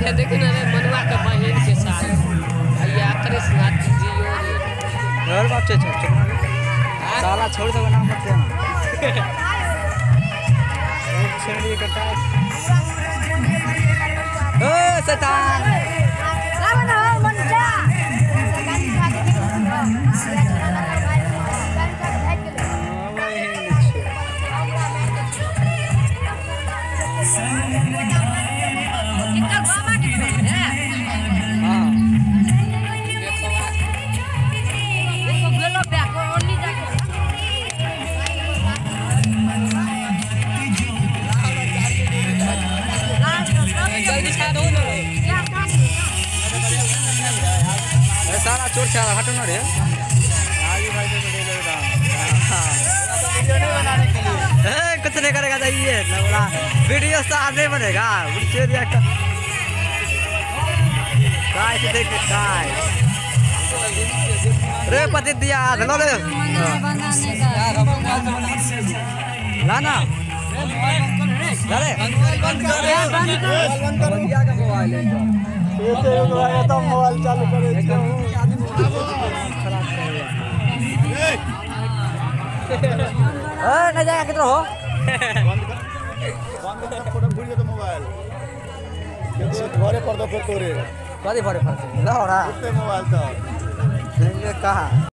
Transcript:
के देखी ना रे मनुआ के बहन के साथ। भैया कृष्णा जी और बाप छोड़ छोड़ साला छोड़ दो नाम मत एक छेड़ी कटा ओ शैतान। हाँ। जल्दी छाड़ ना रे अरे साला चोर छाड़ा हटो ना रे तो कुछ नहीं करेगा ना बोला वीडियो साथ नहीं बनेगा रे पति दिया लो ले लाना का मोबाइल है ये तो एक तो मोबाइल चालू करे ए न जाएगा किधर हो घरे पर तो फिर तोरे कदी भरे फंसे ला हो रहा मोबाइल तो कहा